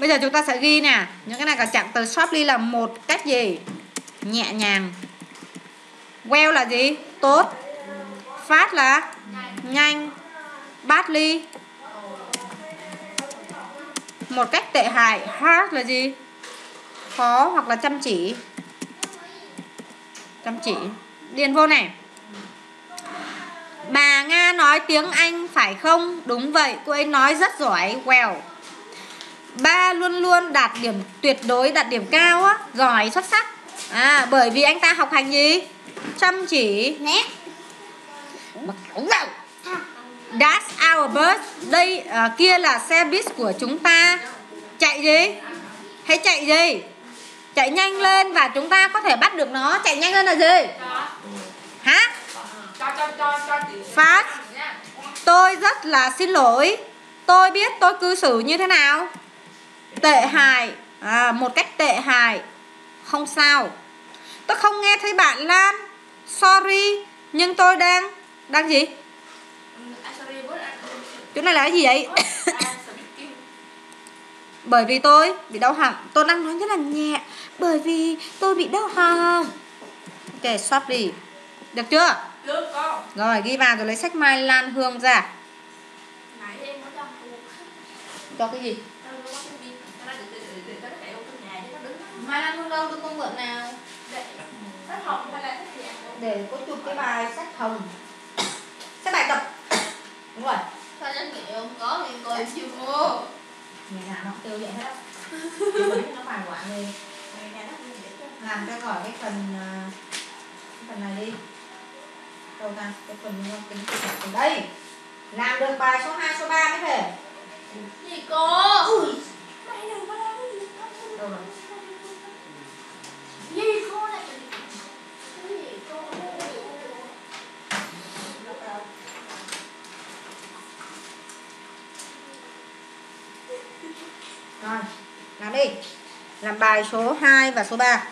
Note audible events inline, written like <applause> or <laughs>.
Bây giờ chúng ta sẽ ghi nè. Những cái này cả chặng từ sharply là một cách gì? Nhẹ nhàng. Well là gì? Tốt. Phát là Nhanh. Badly. Một cách tệ hại. Hard là gì? Khó hoặc là chăm chỉ. Chăm chỉ. Điền vô này Bà Nga nói tiếng Anh phải không? Đúng vậy, cô ấy nói rất giỏi. Well. Ba luôn luôn đạt điểm tuyệt đối, đạt điểm cao á, giỏi, xuất sắc. À, bởi vì anh ta học hành gì? Chăm chỉ. Nét. That's our bus. Đây à, kia là xe buýt của chúng ta. Chạy gì? Hãy chạy gì? Chạy nhanh lên và chúng ta có thể bắt được nó. Chạy nhanh lên là gì? Hả? Phát Tôi rất là xin lỗi Tôi biết tôi cư xử như thế nào Tệ hại. À, Một cách tệ hại. Không sao. Tôi không nghe thấy bạn Lan. Sorry Nhưng tôi đang Đang gì? Chỗ này là cái gì vậy? Bởi vì tôi bị đau họng. Tôi đang nói rất là nhẹ. Bởi vì tôi bị đau họng. Ok sorry Được chưa? Được con rồi ghi vào rồi lấy sách Mai Lan Hương ra. Cho cái gì? Tao nó bắt cái pin Tao để để để để tao chạy ô tô nhà cho nó đứng Mai Lan Hương đâu tôi không mượn nào? Để Nó học hay là cái gì ạ? Để có chụp cái bài sách hồng. Sách bài tập. Đúng rồi. Sao trách nhiệm không có thì coi chưa mua. Ngày nào nó tiêu vậy hết Mấy <laughs> nó bài quản đi. Làm cho khỏi cái phần à, Cái phần này đi. Đâu ta? Cái phần tính từ đây. Làm được bài số 2, số 3 mới về Gì cô? Mày đừng có làm cái gì Đâu rồi? Gì cô này Cái gì cô rồi, làm đi. Làm bài số 2 và số 3